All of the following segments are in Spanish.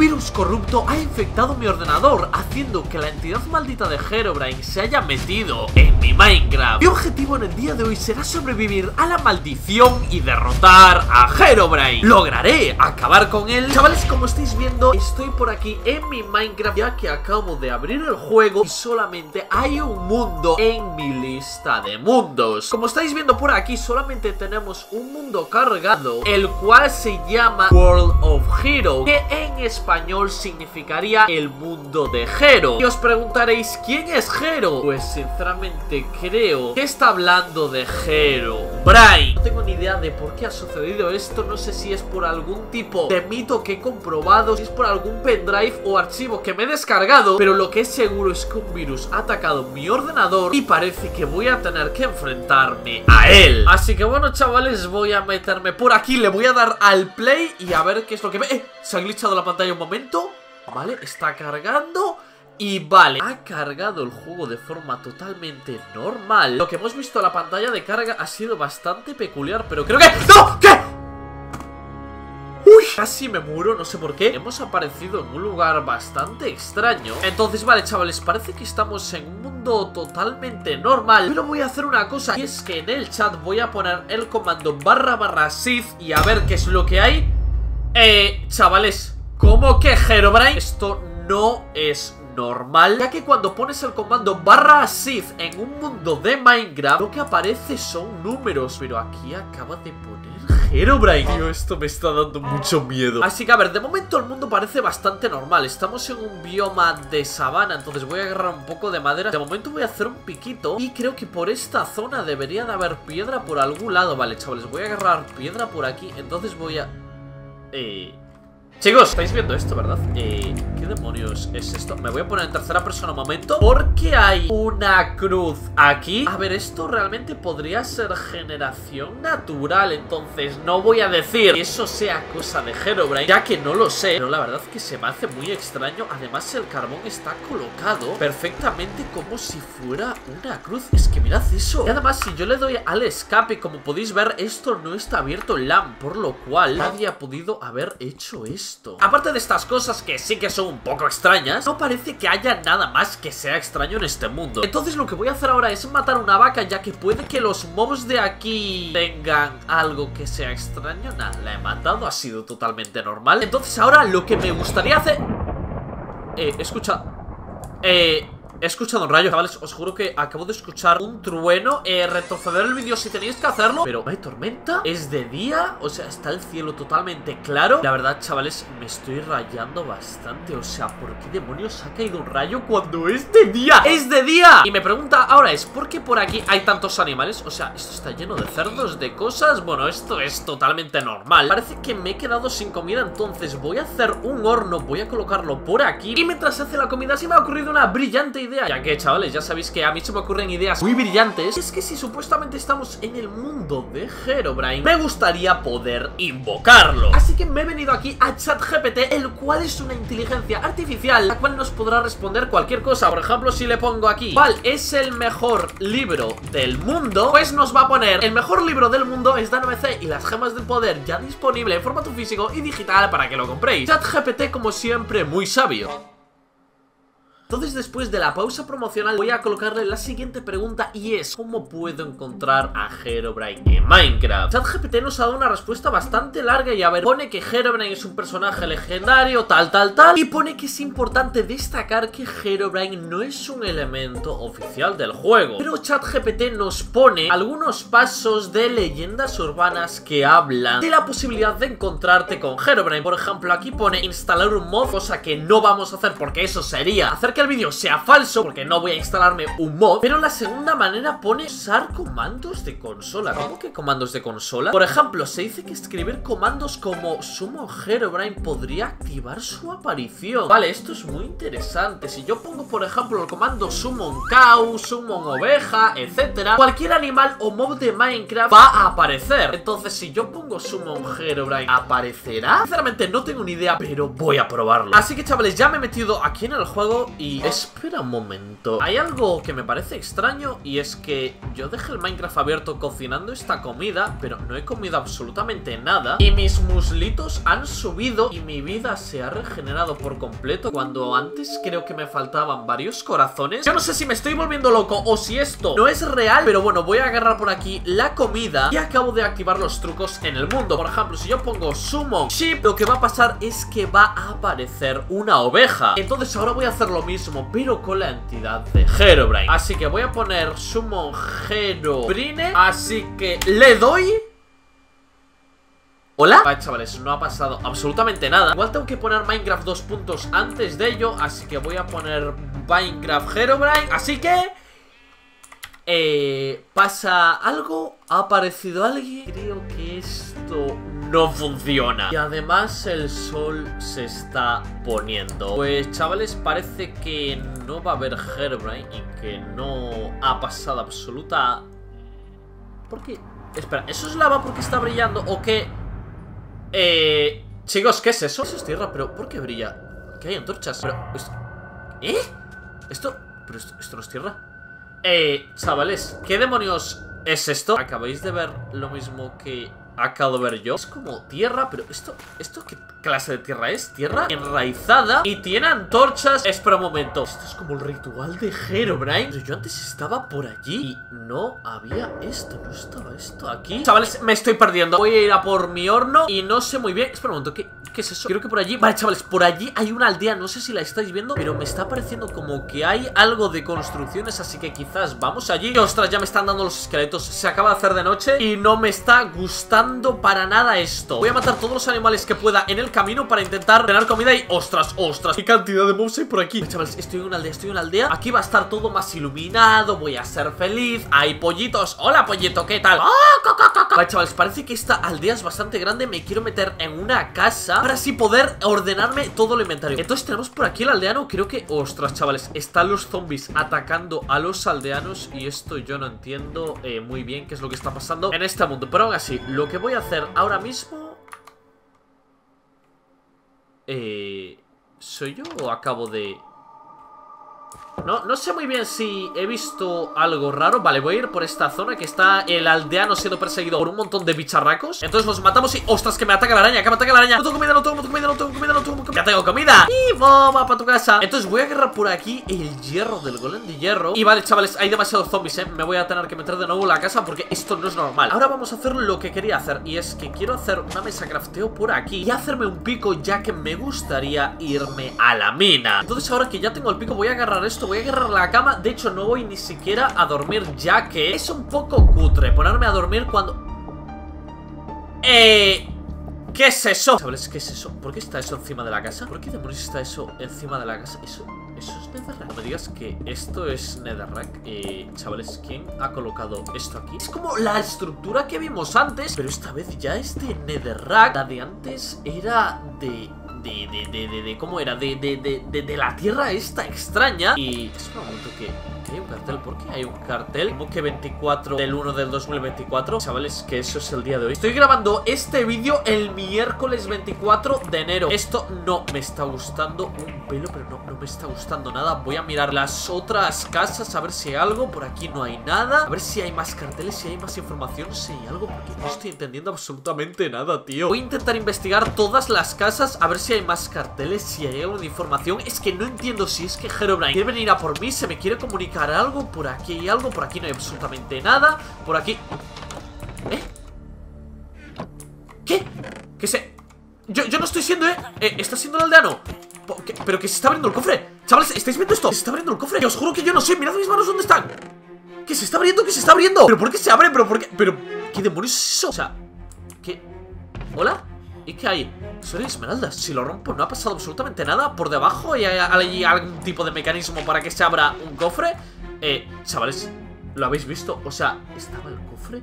virus corrupto ha infectado mi ordenador, haciendo que la entidad maldita de Herobrine se haya metido en mi Minecraft. Mi objetivo en el día de hoy será sobrevivir a la maldición y derrotar a Herobrine. Lograré acabar con él. Chavales, como estáis viendo, estoy por aquí en mi Minecraft, ya que acabo de abrir el juego y solamente hay un mundo en mi lista de mundos. Como estáis viendo por aquí, solamente tenemos un mundo cargado, el cual se llama World of Hero, que en español significaría el mundo de Hero. Y os preguntaréis, ¿quién es Hero? Pues sinceramente creo que está hablando de Hero Brian. No tengo ni idea de por qué ha sucedido esto, no sé si es por algún tipo de mito que he comprobado, si es por algún pendrive o archivo que me he descargado, pero lo que es seguro es que un virus ha atacado mi ordenador y parece que voy a tener que enfrentarme a él. Así que bueno, chavales, voy a meterme por aquí, le voy a dar al play y a ver qué es lo que ve. ¡Eh! Se ha glitchado la pantalla un momento. Vale, está cargando. Y vale, ha cargado el juego de forma totalmente normal Lo que hemos visto en la pantalla de carga ha sido bastante peculiar Pero creo que... ¡No! ¿Qué? Uy, casi me muero, no sé por qué Hemos aparecido en un lugar bastante extraño Entonces, vale, chavales, parece que estamos en un mundo totalmente normal Pero voy a hacer una cosa Y es que en el chat voy a poner el comando barra barra Sith Y a ver qué es lo que hay Eh, chavales ¿Cómo que Herobrine? Esto no es normal Ya que cuando pones el comando barra Sith en un mundo de Minecraft Lo que aparece son números. Pero aquí acaba de poner Herobrine. Tío, esto me está dando mucho miedo. Así que a ver, de momento el mundo parece bastante normal. Estamos en un bioma de sabana Entonces voy a agarrar un poco de madera. De momento voy a hacer un piquito Y creo que por esta zona debería de haber piedra por algún lado. Vale, chavales, voy a agarrar piedra por aquí Entonces voy a... Eh... Chicos, estáis viendo esto, ¿verdad? Eh, ¿Qué demonios es esto? Me voy a poner en tercera persona un momento ¿Por qué hay una cruz aquí? A ver, esto realmente podría ser generación natural Entonces no voy a decir que eso sea cosa de Herobrine Ya que no lo sé Pero la verdad es que se me hace muy extraño Además el carbón está colocado perfectamente como si fuera una cruz Es que mirad eso Y además si yo le doy al escape Como podéis ver, esto no está abierto en LAN Por lo cual nadie ha podido haber hecho eso Aparte de estas cosas que sí que son un poco extrañas, no parece que haya nada más que sea extraño en este mundo. Entonces lo que voy a hacer ahora es matar una vaca, ya que puede que los mobs de aquí tengan algo que sea extraño. Nada, la he matado, ha sido totalmente normal. Entonces ahora lo que me gustaría hacer... Eh, escucha... Eh... He escuchado un rayo, chavales, os juro que acabo de escuchar un trueno eh, Retroceder el vídeo si tenéis que hacerlo Pero, ¿hay tormenta? ¿Es de día? O sea, está el cielo totalmente claro La verdad, chavales, me estoy rayando bastante O sea, ¿por qué demonios ha caído un rayo cuando es de día? ¡Es de día! Y me pregunta ahora es, ¿por qué por aquí hay tantos animales? O sea, esto está lleno de cerdos, de cosas Bueno, esto es totalmente normal Parece que me he quedado sin comida, entonces voy a hacer un horno Voy a colocarlo por aquí Y mientras hace la comida se me ha ocurrido una brillante idea ya que, chavales, ya sabéis que a mí se me ocurren ideas muy brillantes Es que si supuestamente estamos en el mundo de Herobrine Me gustaría poder invocarlo. Así que me he venido aquí a ChatGPT El cual es una inteligencia artificial La cual nos podrá responder cualquier cosa. Por ejemplo, si le pongo aquí ¿Cuál es el mejor libro del mundo? Pues nos va a poner El mejor libro del mundo es Dan y las gemas del poder Ya disponible en formato físico y digital para que lo compréis. ChatGPT, como siempre, muy sabio entonces después de la pausa promocional voy a colocarle la siguiente pregunta y es ¿Cómo puedo encontrar a Herobrine en Minecraft? ChatGPT nos ha dado una respuesta bastante larga y a ver, pone que Herobrine es un personaje legendario, tal, tal, tal Y pone que es importante destacar que Herobrine no es un elemento oficial del juego Pero ChatGPT nos pone algunos pasos de leyendas urbanas que hablan de la posibilidad de encontrarte con Herobrine Por ejemplo, aquí pone instalar un mod, cosa que no vamos a hacer porque eso sería hacer que el vídeo sea falso Porque no voy a instalarme un mod Pero la segunda manera pone usar comandos de consola. ¿Cómo que comandos de consola? Por ejemplo, se dice que escribir comandos como Summon Herobrine podría activar su aparición. Vale, esto es muy interesante. Si yo pongo, por ejemplo, el comando Summon Cow, Summon Oveja, etcétera Cualquier animal o mob de Minecraft va a aparecer. Entonces, si yo pongo Summon Herobrine, ¿aparecerá? Sinceramente, no tengo ni idea, pero voy a probarlo. Así que, chavales, ya me he metido aquí en el juego y Espera un momento. Hay algo que me parece extraño y es que yo dejé el Minecraft abierto cocinando esta comida, pero no he comido absolutamente nada. Y mis muslitos han subido y mi vida se ha regenerado por completo cuando antes creo que me faltaban varios corazones. Yo no sé si me estoy volviendo loco o si esto no es real, pero bueno, voy a agarrar por aquí la comida y acabo de activar los trucos en el mundo. Por ejemplo, si yo pongo summon sheep, lo que va a pasar es que va a aparecer una oveja. Entonces ahora voy a hacer lo mismo, pero con la entidad de Herobrine. Así que voy a poner summon Herobrine. Así que le doy... ¿Hola? Vale, chavales, no ha pasado absolutamente nada Igual tengo que poner Minecraft dos puntos antes de ello Así que voy a poner Minecraft Herobrine Así que... Eh, ¿Pasa algo? ¿Ha aparecido alguien? Creo que esto no funciona Y además el sol se está poniendo Pues chavales, parece que no va a haber Herobrine Y que no ha pasado absoluta... ¿Por qué? Espera, ¿eso es lava porque está brillando o qué? Eh... Chicos, ¿qué es eso? Eso es tierra, pero ¿por qué brilla? ¿Qué hay antorchas? Pero... ¿Eh? ¿Esto? ¿Pero esto, esto no es tierra? Eh, chavales, ¿qué demonios es esto? Acabáis de ver lo mismo que acabo de ver yo. Es como tierra, pero esto, ¿esto qué clase de tierra es? Tierra enraizada y tiene antorchas. Espera un momento, esto es como el ritual de Herobrine Pero yo antes estaba por allí y no había esto, no estaba esto aquí. Chavales, me estoy perdiendo. Voy a ir a por mi horno y no sé muy bien. Espera un momento, ¿qué, ¿Qué es eso? Creo que por allí... Vale, chavales, por allí hay una aldea. No sé si la estáis viendo Pero me está pareciendo como que hay algo de construcciones Así que quizás vamos allí. Y, Ostras, ya me están dando los esqueletos. Se acaba de hacer de noche Y no me está gustando para nada esto Voy a matar todos los animales que pueda en el camino Para intentar tener comida y... ¡Ostras, ostras! ¡Qué cantidad de mobs hay por aquí! chavales, estoy en una aldea, estoy en una aldea Aquí va a estar todo más iluminado Voy a ser feliz Hay pollitos ¡Hola, pollito! ¿Qué tal? ¡Oh, Vale, chavales, parece que esta aldea es bastante grande Me quiero meter en una casa para así poder ordenarme todo el inventario Entonces tenemos por aquí el aldeano Creo que, ostras chavales, están los zombies atacando a los aldeanos Y esto yo no entiendo eh, muy bien qué es lo que está pasando en este mundo Pero aún así, lo que voy a hacer ahora mismo Eh... ¿Soy yo o acabo de...? No, no sé muy bien si he visto algo raro Vale, voy a ir por esta zona que está el aldeano siendo perseguido por un montón de bicharracos Entonces los matamos y... ¡Ostras, que me ataca la araña! ¡Que me ataca la araña! ¡No tengo comida, no tengo comida, no tengo comida, no tengo comida! ¡Ya tengo comida! ¡Y bomba para tu casa! Entonces voy a agarrar por aquí el hierro del golem de hierro Y vale, chavales, hay demasiados zombies, ¿eh? Me voy a tener que meter de nuevo la casa porque esto no es normal Ahora vamos a hacer lo que quería hacer Y es que quiero hacer una mesa crafteo por aquí Y hacerme un pico ya que me gustaría irme a la mina Entonces ahora que ya tengo el pico voy a agarrar esto Voy a agarrar la cama de hecho, no voy ni siquiera a dormir ya que es un poco cutre ponerme a dormir cuando... Eh... ¿Qué es eso? ¿Sabes qué es eso? ¿Por qué está eso encima de la casa? ¿Por qué demonios está eso encima de la casa? Eso... Eso es Netherrack. No me digas que esto es Netherrack. Eh, chavales, ¿quién ha colocado esto aquí? Es como la estructura que vimos antes, pero esta vez ya es de Netherrack. La de antes era de de, de, de, de, de ¿cómo era? De, de, de, de, de la tierra esta extraña. Y un momento que, hay un cartel. ¿Por qué hay un cartel? Como que 24 del 1 del 2024. Chavales, que eso es el día de hoy. Estoy grabando este vídeo el miércoles 24 de enero. Esto no me está gustando un pelo, pero no, no me está gustando nada. Voy a mirar las otras casas a ver si hay algo. Por aquí no hay nada. A ver si hay más carteles, si hay más información, si hay algo. Porque no estoy entendiendo absolutamente nada, tío. Voy a intentar investigar todas las casas a ver si hay más carteles, si hay alguna información Es que no entiendo si es que Herobrine quiere venir a por mí, se me quiere comunicar algo Por aquí hay algo, por aquí no hay absolutamente nada Por aquí... ¿Eh? ¿Qué? ¿Qué se...? Yo, yo no estoy siendo, ¿eh? eh ¿Está siendo el aldeano? ¿Qué? ¿Pero que se está abriendo el cofre? Chavales, ¿estáis viendo esto? Se está abriendo el cofre Que os juro que yo no sé Mirad mis manos, ¿dónde están? ¿Que se está abriendo? ¿Que se está abriendo? ¿Pero por qué se abre? ¿Pero por qué? ¿Pero qué demonios es eso? O sea, ¿qué? ¿Hola? ¿Y qué hay? Son esmeraldas. Si lo rompo no ha pasado absolutamente nada. Por debajo hay, hay algún tipo de mecanismo para que se abra un cofre. Eh, chavales, ¿lo habéis visto? O sea, ¿estaba el cofre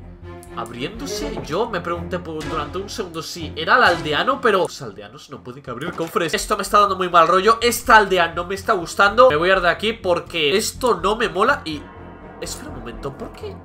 abriéndose? Yo me pregunté durante un segundo si era el aldeano, pero los aldeanos no pueden abrir cofres. Esto me está dando muy mal rollo. Esta aldea no me está gustando. Me voy a ir de aquí porque esto no me mola y... Espera un momento, ¿por qué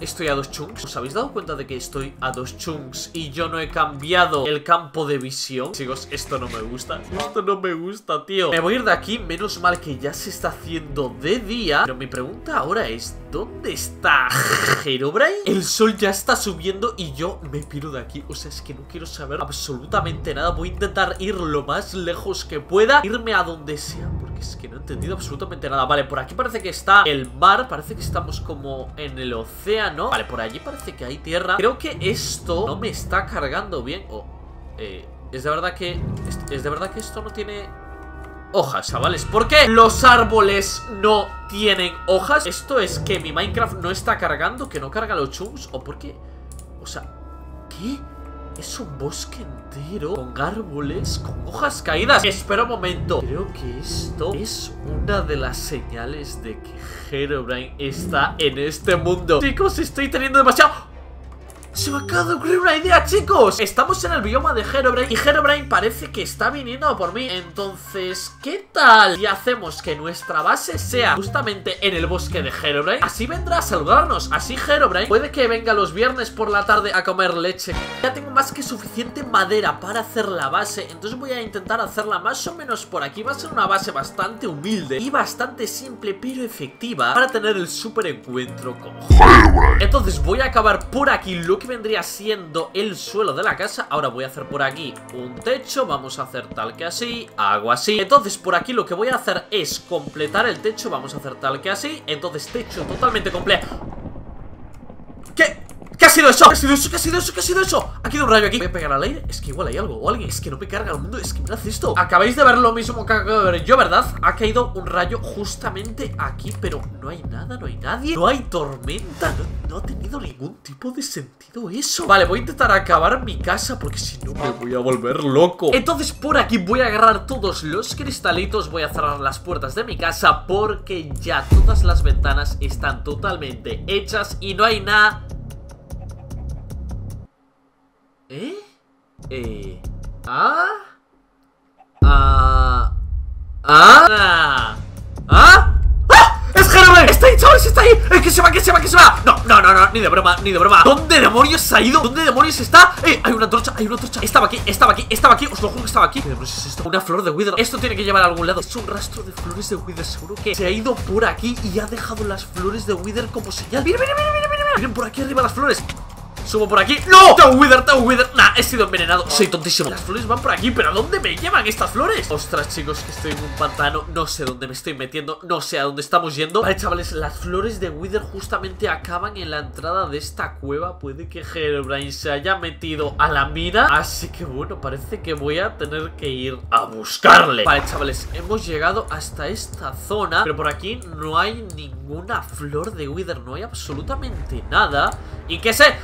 Estoy a dos chunks. ¿Os habéis dado cuenta de que estoy a dos chunks Y yo no he cambiado el campo de visión? Chicos, esto no me gusta. Esto no me gusta, tío. Me voy a ir de aquí Menos mal que ya se está haciendo de día. Pero mi pregunta ahora es ¿Dónde está Herobrine? El sol ya está subiendo y yo me piro de aquí. O sea, es que no quiero saber absolutamente nada. Voy a intentar ir lo más lejos que pueda Irme a donde sea Porque es que no he entendido absolutamente nada. Vale, por aquí parece que está el mar. Parece que estamos como en el océano Vale, por allí parece que hay tierra Creo que esto no me está cargando bien O, eh, es de verdad que Es de verdad que esto no tiene hojas, chavales ¿Por qué los árboles no tienen hojas? ¿Esto es que mi Minecraft no está cargando? ¿Que no carga los chunks? ¿O por qué? O sea, ¿qué? Es un bosque entero con árboles, con hojas caídas. Espera un momento. Creo que esto es una de las señales de que Herobrine está en este mundo. Chicos, estoy teniendo demasiado... Se me acaba de ocurrir una idea, chicos. Estamos en el bioma de Herobrine Y Herobrine parece que está viniendo por mí. Entonces, ¿qué tal si hacemos que nuestra base sea justamente en el bosque de Herobrine? Así vendrá a saludarnos. Así Herobrine puede que venga los viernes por la tarde a comer leche. Ya tengo más que suficiente madera para hacer la base Entonces voy a intentar hacerla más o menos por aquí. Va a ser una base bastante humilde Y bastante simple pero efectiva Para tener el super encuentro con Herobrine. Entonces voy a acabar por aquí. Lo vendría siendo el suelo de la casa. Ahora voy a hacer por aquí un techo Vamos a hacer tal que así, hago así. Entonces por aquí lo que voy a hacer es completar el techo Vamos a hacer tal que así. Entonces techo totalmente completo. ¿Qué? ¿Qué ha eso? ¿Qué ha sido eso? ¿Qué ha sido eso? ¿Qué ha sido eso? Ha quedado un rayo aquí Voy a pegar al aire Es que igual hay algo o alguien Es que no me carga el mundo Es que me hace esto Acabáis de ver lo mismo que acabo de ver yo, ¿verdad? Ha caído un rayo justamente aquí Pero no hay nada, no hay nadie No hay tormenta no ha tenido ningún tipo de sentido eso Vale, voy a intentar acabar mi casa Porque si no me voy a volver loco Entonces por aquí voy a agarrar todos los cristalitos Voy a cerrar las puertas de mi casa Porque ya todas las ventanas están totalmente hechas Y no hay nada ¿Eh? Eh... ¿Ah? ¿Ah? ¿Ah? ¿Ah? ¡Es Herobrine! ¡Está ahí, chavales! ¡Está ahí! ¡Eh, que se va, que se va, que se va! No, no, no, no, ni de broma, ni de broma ¿Dónde demonios se ha ido? ¿Dónde demonios está? ¡Eh! Hay una torcha, hay una torcha Estaba aquí, estaba aquí, estaba aquí Os lo juro que estaba aquí ¿Qué demonios es esto? Una flor de Wither Esto tiene que llevar a algún lado Es un rastro de flores de Wither Seguro que se ha ido por aquí Y ha dejado las flores de Wither como señal ¡Miren, miren, miren, miren! miren! Miren por aquí arriba las flores Subo por aquí ¡No! ¡Tengo Wither! ¡Tengo Wither! Nah, he sido envenenado Soy tontísimo Las flores van por aquí ¿Pero a dónde me llevan estas flores? Ostras, chicos Que estoy en un pantano No sé dónde me estoy metiendo No sé a dónde estamos yendo Vale, chavales Las flores de Wither justamente acaban en la entrada de esta cueva Puede que Herobrine se haya metido a la mina Así que bueno Parece que voy a tener que ir a buscarle Vale, chavales Hemos llegado hasta esta zona Pero por aquí no hay ninguna flor de Wither No hay absolutamente nada ¿Y qué sé?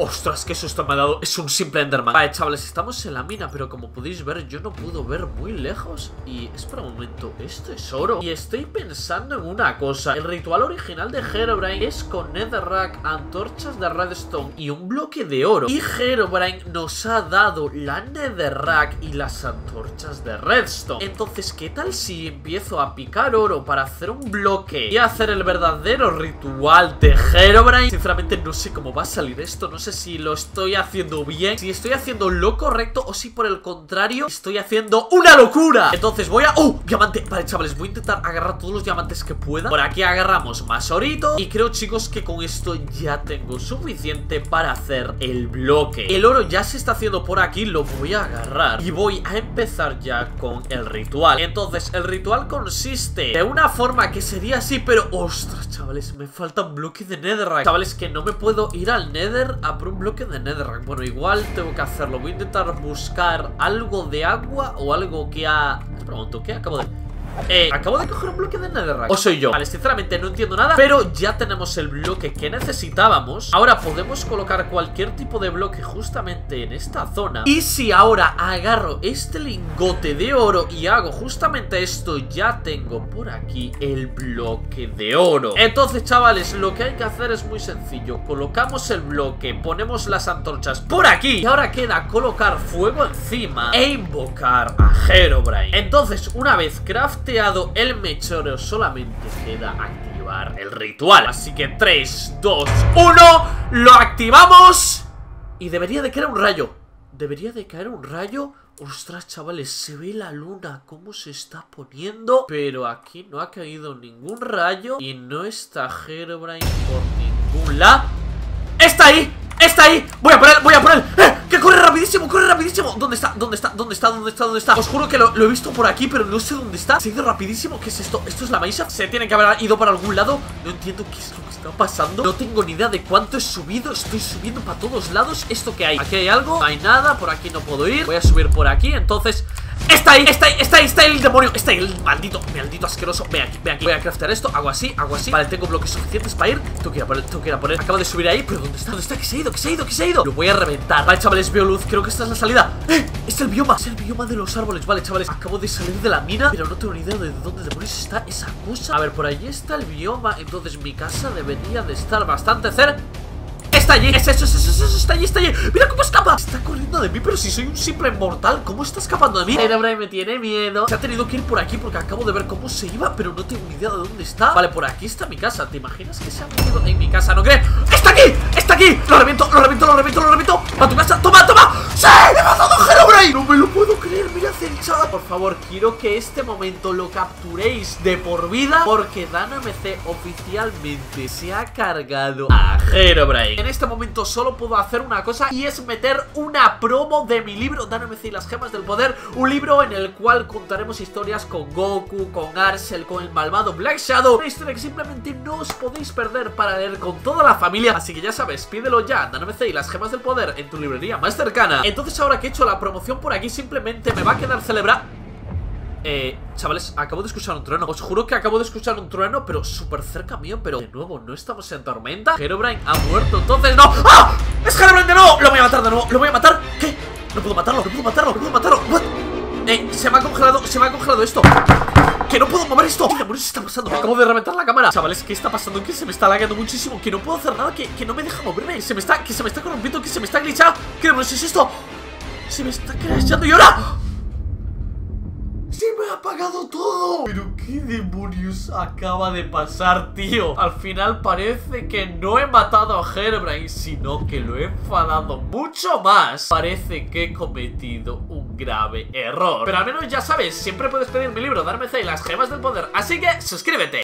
Ostras, que susto me ha dado Es un simple Enderman. Vale, chavales, estamos en la mina Pero como podéis ver, yo no puedo ver muy lejos. Y espera un momento Esto es oro. Y estoy pensando en una cosa. El ritual original de Herobrine Es con Netherrack, antorchas de redstone Y un bloque de oro. Y Herobrine nos ha dado la Netherrack Y las antorchas de redstone. Entonces, ¿qué tal si empiezo a picar oro Para hacer un bloque Y hacer el verdadero ritual de Herobrine? Sinceramente no sé cómo va a salir esto No sé si lo estoy haciendo bien Si estoy haciendo lo correcto o si por el contrario estoy haciendo una locura. Entonces voy a... ¡Oh! Diamante. Vale, chavales, voy a intentar agarrar todos los diamantes que pueda. Por aquí agarramos más orito. Y creo, chicos, que con esto ya tengo suficiente para hacer el bloque. El oro ya se está haciendo por aquí, lo voy a agarrar. Y voy a empezar ya con el ritual. Entonces, el ritual consiste de una forma que sería así Pero, ostras, chavales, me falta un bloque de netherrack Chavales, que no me puedo ir al nether a por un bloque de netherrack Bueno, igual tengo que hacerlo Voy a intentar buscar algo de agua O algo que ha... Espera un ¿qué acabo de...? Eh, acabo de coger un bloque de netherrack. ¿O soy yo? Vale, sinceramente no entiendo nada Pero ya tenemos el bloque que necesitábamos. Ahora podemos colocar cualquier tipo de bloque justamente en esta zona. Y si ahora agarro este lingote de oro Y hago justamente esto Ya tengo por aquí el bloque de oro. Entonces, chavales, lo que hay que hacer es muy sencillo. Colocamos el bloque, ponemos las antorchas por aquí. Y ahora queda colocar fuego encima E invocar a Herobrine. Entonces, una vez craft el mechero solamente queda activar el ritual Así que 3, 2, 1 Lo activamos Y debería de caer un rayo Debería de caer un rayo Ostras, chavales, se ve la luna cómo se está poniendo Pero aquí no ha caído ningún rayo Y no está Herobrine por ningún lado ¡Está ahí! ¡Está ahí! ¡Voy a por él! ¡Voy a por él! ¡Eh! ¡Que corre rapidísimo! ¡Corre rapidísimo! ¿Dónde está? ¿Dónde está? ¿Dónde está? ¿Dónde está? ¿Dónde está? Os juro que lo, he visto por aquí Pero no sé dónde está Se ha ido rapidísimo ¿Qué es esto? ¿Esto es la maísa? ¿Se tiene que haber ido para algún lado? No entiendo qué es lo que está pasando No tengo ni idea de cuánto he subido Estoy subiendo para todos lados ¿Esto qué hay? ¿Aquí hay algo? No hay nada Por aquí no puedo ir Voy a subir por aquí Entonces Está ahí, está ahí, está ahí, está ahí el demonio Está ahí el maldito, maldito asqueroso Ve aquí, ve aquí Voy a craftear esto, hago así, hago así Vale, tengo bloques suficientes para ir Tengo que ir a poner, tengo que ir a poner Acabo de subir ahí, pero ¿dónde está? ¿Dónde está? ¿Qué se ha ido? ¿Qué se ha ido? ¿Qué se ha ido? Lo voy a reventar Vale, chavales, veo luz Creo que esta es la salida ¡Eh! Es el bioma Es el bioma de los árboles Vale, chavales Acabo de salir de la mina Pero no tengo ni idea de dónde demonios está esa cosa A ver, por allí está el bioma Entonces mi casa debería de estar bastante cerca Está allí, es eso, es eso, es eso, está allí, está allí Mira cómo escapa, está corriendo de mí Pero si soy un simple mortal, ¿cómo está escapando de mí? Herobrine me tiene miedo Se ha tenido que ir por aquí porque acabo de ver cómo se iba Pero no tengo ni idea de dónde está Vale, por aquí está mi casa, ¿te imaginas que se ha metido en mi casa? ¿No crees? ¡Está aquí! ¡Está ¡Lo reviento, lo reviento, lo reviento, lo reviento! ¡Va tu casa! ¡Toma, toma! ¡Sí! ¡Me ha matado Herobrine! ¡No me lo puedo creer! ¡Mira chat! Por favor, quiero que este momento lo capturéis de por vida Porque DanMC oficialmente se ha cargado a Herobrine En este momento solo puedo hacer una cosa Y es meter una promo de mi libro DanMC y las gemas del poder Un libro en el cual contaremos historias con Goku, con Arcel, con el malvado Black Shadow Una historia que simplemente no os podéis perder para leer con toda la familia Así que ya sabes, pídelo ya, DanMC y las gemas del poder en tu librería más cercana entonces ahora que he hecho la promoción por aquí Simplemente me va a quedar celebrar eh, chavales, acabo de escuchar un trueno Os juro que acabo de escuchar un trueno Pero súper cerca mío, pero de nuevo No estamos en tormenta, Herobrine ha muerto Entonces no, ¡ah! ¡Es Herobrine de nuevo! Lo voy a matar de nuevo, lo voy a matar ¿Qué? No puedo matarlo, no puedo matarlo, no puedo matarlo ¿What? Eh, se me ha congelado, se me ha congelado esto ¡Que no puedo mover esto! ¿Qué demonios está pasando? Acabo de reventar la cámara Chavales, ¿qué está pasando? Que se me está lagueando muchísimo Que no puedo hacer nada, que, que no me deja moverme Se me está, que se me está corrompiendo, que se me está glitchando ¿Qué demonios es esto? Se me está crashando y ahora... ¡Se me ha apagado todo! ¿Pero qué demonios acaba de pasar, tío? Al final parece que no he matado a Herobrine Sino que lo he enfadado mucho más Parece que he cometido un grave error Pero al menos ya sabes, siempre puedes pedir mi libro Darme C y las gemas del poder Así que suscríbete